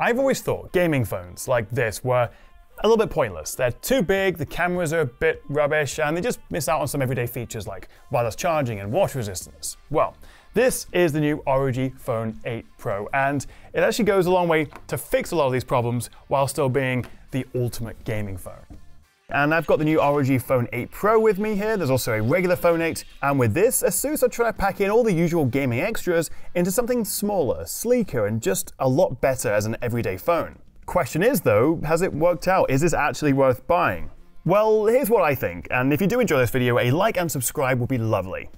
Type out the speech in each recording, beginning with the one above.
I've always thought gaming phones like this were a little bit pointless. They're too big, the cameras are a bit rubbish, and they just miss out on some everyday features like wireless charging and water resistance. Well, this is the new ROG Phone 8 Pro, and it actually goes a long way to fix a lot of these problems while still being the ultimate gaming phone. And I've got the new ROG Phone 8 Pro with me here. There's also a regular Phone 8. And with this, ASUS are trying to pack in all the usual gaming extras into something smaller, sleeker, and just a lot better as an everyday phone. Question is, though, has it worked out? Is this actually worth buying? Well, here's what I think, and if you do enjoy this video, a like and subscribe would be lovely.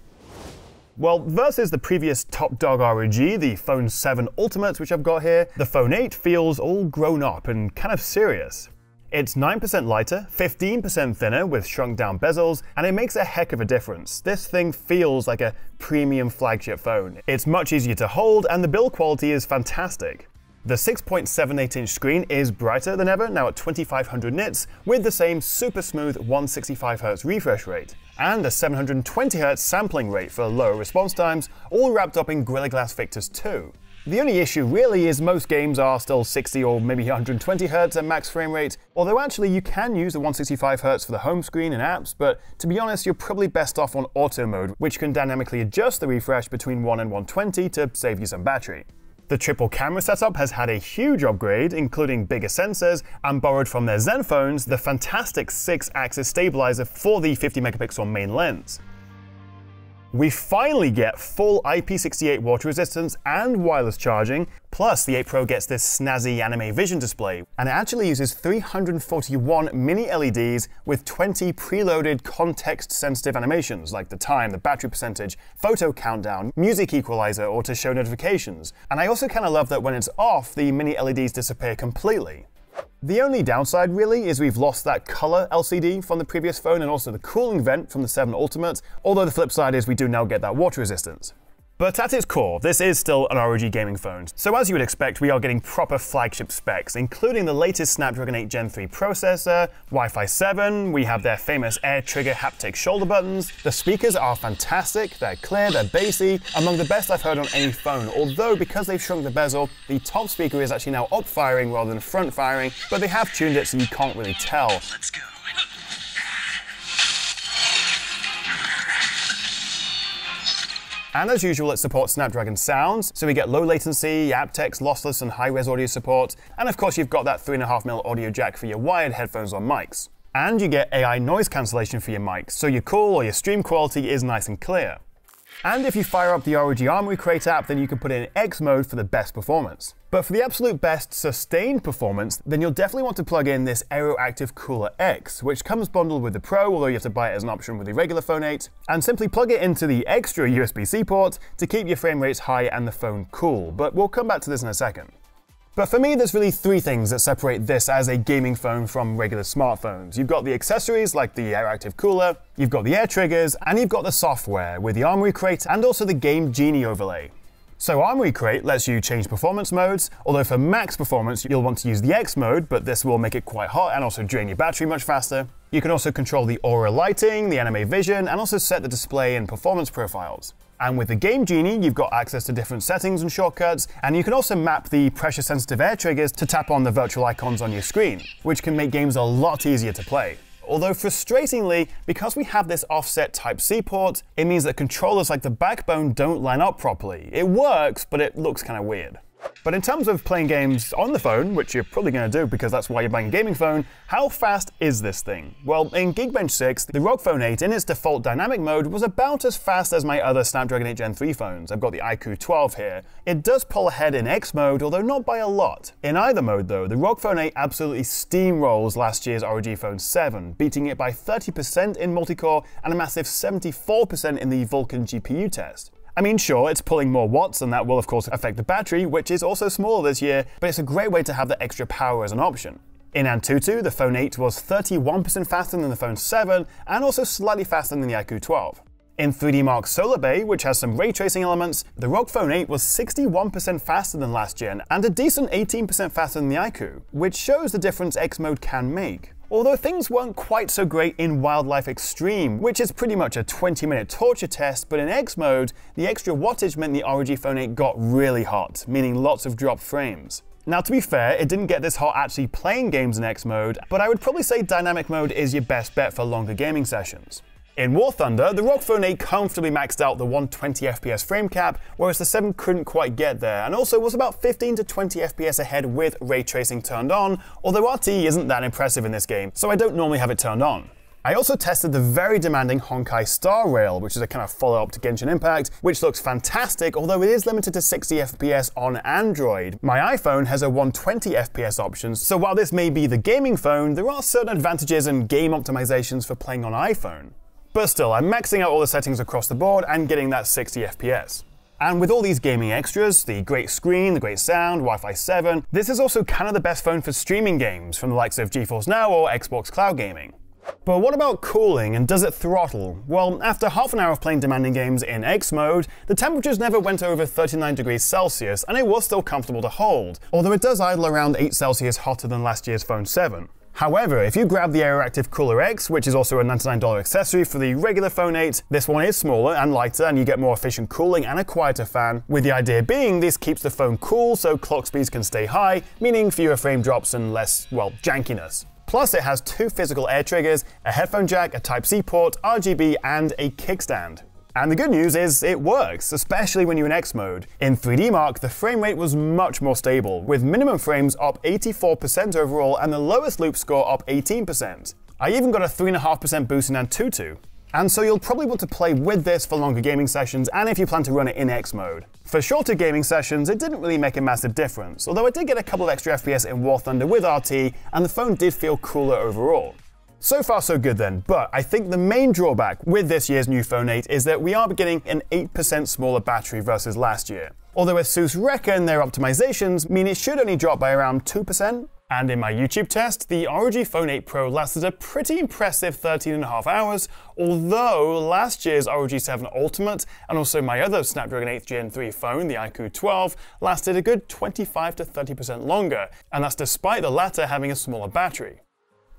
Well, versus the previous top dog ROG, the Phone 7 Ultimate, which I've got here, the Phone 8 feels all grown up and kind of serious. It's 9% lighter, 15% thinner with shrunk down bezels, and it makes a heck of a difference. This thing feels like a premium flagship phone. It's much easier to hold, and the build quality is fantastic. The 6.78 inch screen is brighter than ever, now at 2500 nits, with the same super smooth 165Hz refresh rate, and a 720Hz sampling rate for lower response times, all wrapped up in Gorilla Glass Victus 2. The only issue really is most games are still 60 or maybe 120 Hz at max frame rate, although actually you can use the 165 Hz for the home screen and apps, but to be honest, you're probably best off on auto mode, which can dynamically adjust the refresh between 1 and 120 to save you some battery. The triple camera setup has had a huge upgrade, including bigger sensors, and borrowed from their Zenfones the fantastic 6-axis stabilizer for the 50 megapixel main lens. We finally get full IP68 water resistance and wireless charging, plus the 8 Pro gets this snazzy anime vision display, and it actually uses 341 mini LEDs with 20 preloaded context-sensitive animations like the time, the battery percentage, photo countdown, music equalizer, or to show notifications. And I also kind of love that when it's off, the mini LEDs disappear completely. The only downside, really, is we've lost that color LCD from the previous phone and also the cooling vent from the 7 Ultimate, although the flip side is we do now get that water resistance. But at its core, this is still an ROG gaming phone, so as you would expect, we are getting proper flagship specs, including the latest Snapdragon 8 Gen 3 processor, Wi-Fi 7, we have their famous air trigger haptic shoulder buttons, the speakers are fantastic, they're clear, they're bassy, among the best I've heard on any phone, although because they've shrunk the bezel, the top speaker is actually now up firing rather than front firing, but they have tuned it so you can't really tell. Let's go. And as usual, it supports Snapdragon sounds, so we get low latency, aptX, lossless, and high-res audio support. And of course, you've got that 3.5mm audio jack for your wired headphones or mics. And you get AI noise cancellation for your mics, so your call or your stream quality is nice and clear. And if you fire up the ROG Armoury Crate app, then you can put in X mode for the best performance. But for the absolute best sustained performance, then you'll definitely want to plug in this Aeroactive Cooler X, which comes bundled with the Pro, although you have to buy it as an option with the regular Phone 8, and simply plug it into the extra USB-C port to keep your frame rates high and the phone cool. But we'll come back to this in a second. But for me, there's really three things that separate this as a gaming phone from regular smartphones. You've got the accessories like the Aeroactive Cooler, you've got the air triggers, and you've got the software with the Armoury Crate and also the Game Genie overlay. So Armoury Crate lets you change performance modes, although for max performance you'll want to use the X mode, but this will make it quite hot and also drain your battery much faster. You can also control the aura lighting, the anime vision, and also set the display and performance profiles. And with the Game Genie, you've got access to different settings and shortcuts, and you can also map the pressure-sensitive air triggers to tap on the virtual icons on your screen, which can make games a lot easier to play. Although frustratingly, because we have this offset Type-C port, it means that controllers like the Backbone don't line up properly. It works, but it looks kind of weird. But in terms of playing games on the phone, which you're probably going to do because that's why you're buying a gaming phone, how fast is this thing? Well, in Geekbench 6, the ROG Phone 8 in its default dynamic mode was about as fast as my other Snapdragon 8 Gen 3 phones. I've got the iQOO 12 here. It does pull ahead in X mode, although not by a lot. In either mode though, the ROG Phone 8 absolutely steamrolls last year's ROG Phone 7, beating it by 30% in multi-core and a massive 74% in the Vulkan GPU test. I mean, sure, it's pulling more watts, and that will of course affect the battery, which is also smaller this year, but it's a great way to have the extra power as an option. In Antutu, the Phone 8 was 31% faster than the Phone 7, and also slightly faster than the iQOO 12. In 3D Mark Solar Bay, which has some ray tracing elements, the ROG Phone 8 was 61% faster than last gen, and a decent 18% faster than the iQOO, which shows the difference X Mode can make. Although things weren't quite so great in Wildlife Extreme, which is pretty much a 20 minute torture test, but in X mode, the extra wattage meant the ROG Phone 8 got really hot, meaning lots of dropped frames. Now, to be fair, it didn't get this hot actually playing games in X mode, but I would probably say dynamic mode is your best bet for longer gaming sessions. In War Thunder, the ROG Phone 8 comfortably maxed out the 120 FPS frame cap, whereas the 7 couldn't quite get there, and also was about 15 to 20 FPS ahead with ray tracing turned on, although RT isn't that impressive in this game, so I don't normally have it turned on. I also tested the very demanding Honkai Star Rail, which is a kind of follow-up to Genshin Impact, which looks fantastic, although it is limited to 60 FPS on Android. My iPhone has a 120 FPS option, so while this may be the gaming phone, there are certain advantages and game optimizations for playing on iPhone. But still, I'm maxing out all the settings across the board and getting that 60 FPS. And with all these gaming extras, the great screen, the great sound, Wi-Fi 7, this is also kind of the best phone for streaming games from the likes of GeForce Now or Xbox Cloud Gaming. But what about cooling and does it throttle? Well, after half an hour of playing demanding games in X mode, the temperatures never went over 39 degrees Celsius and it was still comfortable to hold, although it does idle around 8 Celsius hotter than last year's Phone 7. However, if you grab the Aeroactive Cooler X, which is also a $99 accessory for the regular Phone 8, this one is smaller and lighter and you get more efficient cooling and a quieter fan, with the idea being this keeps the phone cool so clock speeds can stay high, meaning fewer frame drops and less, well, jankiness. Plus, it has two physical air triggers, a headphone jack, a Type-C port, RGB, and a kickstand. And the good news is it works, especially when you're in X mode. In 3D Mark, the frame rate was much more stable, with minimum frames up 84% overall and the lowest loop score up 18%. I even got a 3.5% boost in Antutu. And so you'll probably want to play with this for longer gaming sessions and if you plan to run it in X mode. For shorter gaming sessions, it didn't really make a massive difference, although I did get a couple of extra FPS in War Thunder with RT, and the phone did feel cooler overall. So far so good then, but I think the main drawback with this year's new Phone 8 is that we are getting an 8% smaller battery versus last year. Although ASUS reckon their optimizations mean it should only drop by around 2%, and in my YouTube test, the ROG Phone 8 Pro lasted a pretty impressive 13 and a half hours, although last year's ROG 7 Ultimate and also my other Snapdragon 8 Gen 3 phone, the iQOO 12, lasted a good 25 to 30% longer, and that's despite the latter having a smaller battery.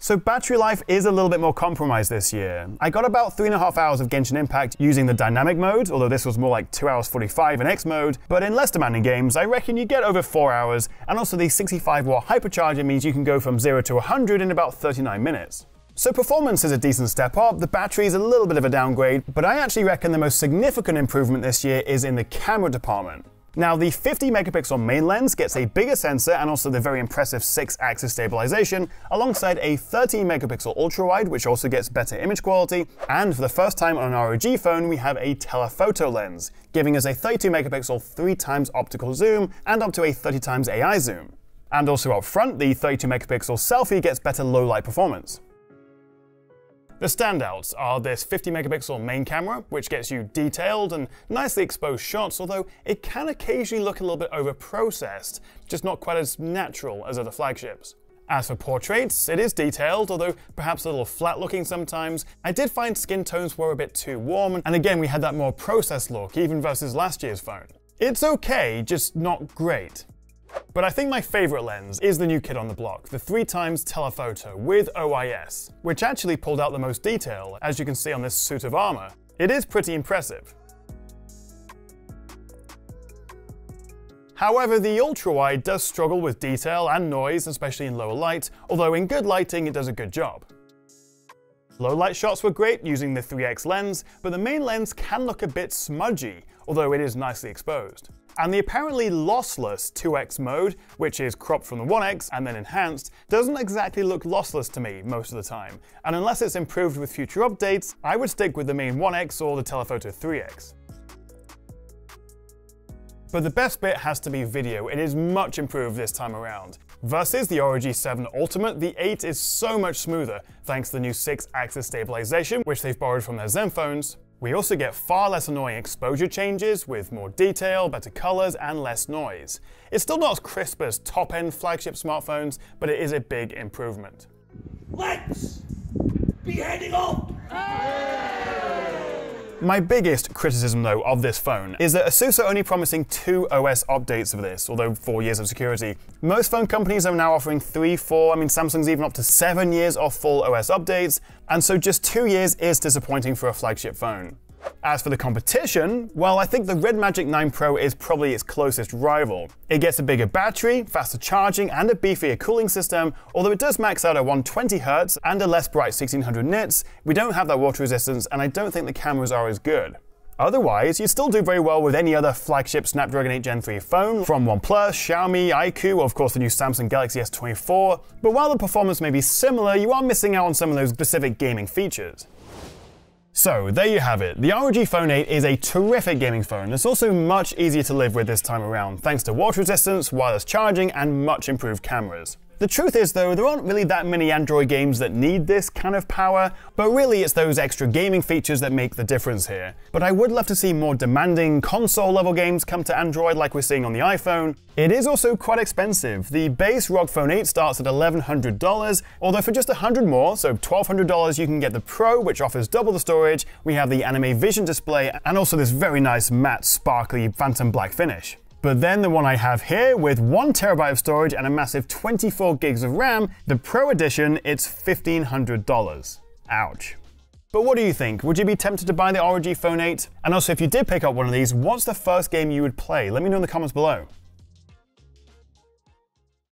So battery life is a little bit more compromised this year. I got about 3.5 hours of Genshin Impact using the dynamic mode, although this was more like 2 hours 45 in X mode, but in less demanding games, I reckon you get over 4 hours, and also the 65 watt hypercharger means you can go from 0 to 100 in about 39 minutes. So performance is a decent step up, the battery is a little bit of a downgrade, but I actually reckon the most significant improvement this year is in the camera department. Now, the 50 megapixel main lens gets a bigger sensor and also the very impressive 6-axis stabilization, alongside a 13 megapixel ultra-wide, which also gets better image quality, and for the first time on an ROG phone, we have a telephoto lens, giving us a 32 megapixel 3 times optical zoom and up to a 30 times AI zoom. And also up front, the 32 megapixel selfie gets better low light performance. The standouts are this 50 megapixel main camera, which gets you detailed and nicely exposed shots, although it can occasionally look a little bit over-processed, just not quite as natural as other flagships. As for portraits, it is detailed, although perhaps a little flat looking sometimes. I did find skin tones were a bit too warm, and again we had that more processed look, even versus last year's phone. It's okay, just not great. But I think my favorite lens is the new kid on the block, the 3x telephoto with OIS, which actually pulled out the most detail, as you can see on this suit of armor. It is pretty impressive. However, the ultra-wide does struggle with detail and noise, especially in lower light, although in good lighting it does a good job. Low light shots were great using the 3x lens, but the main lens can look a bit smudgy, although it is nicely exposed. And the apparently lossless 2x mode, which is cropped from the 1x and then enhanced, doesn't exactly look lossless to me most of the time. And unless it's improved with future updates, I would stick with the main 1x or the telephoto 3x. But the best bit has to be video. It is much improved this time around. Versus the ROG 7 Ultimate, the 8 is so much smoother thanks to the new 6-axis stabilization, which they've borrowed from their Zenfones, we also get far less annoying exposure changes with more detail, better colors, and less noise. It's still not as crisp as top-end flagship smartphones, but it is a big improvement. Let's be heading off! My biggest criticism, though, of this phone is that ASUS are only promising two OS updates for this, although four years of security. Most phone companies are now offering three, four, I mean, Samsung's even up to seven years of full OS updates, and so just two years is disappointing for a flagship phone. As for the competition, well, I think the Red Magic 9 Pro is probably its closest rival. It gets a bigger battery, faster charging, and a beefier cooling system, although it does max out at 120Hz and a less bright 1600 nits, we don't have that water resistance, and I don't think the cameras are as good. Otherwise, you still do very well with any other flagship Snapdragon 8 Gen 3 phone from OnePlus, Xiaomi, or of course the new Samsung Galaxy S24. But while the performance may be similar, you are missing out on some of those specific gaming features. So there you have it. The ROG Phone 8 is a terrific gaming phone. It's also much easier to live with this time around, thanks to water resistance, wireless charging, and much improved cameras. The truth is, though, there aren't really that many Android games that need this kind of power, but really it's those extra gaming features that make the difference here. But I would love to see more demanding console level games come to Android like we're seeing on the iPhone. It is also quite expensive. The base ROG Phone 8 starts at $1,100, although for just 100 more, so $1,200, you can get the Pro, which offers double the storage. We have the Anime Vision display, and also this very nice matte, sparkly phantom black finish. But then the one I have here with one terabyte of storage and a massive 24 gigs of RAM, the Pro Edition, it's $1,500. Ouch. But what do you think? Would you be tempted to buy the ROG Phone 8? And also, if you did pick up one of these, what's the first game you would play? Let me know in the comments below.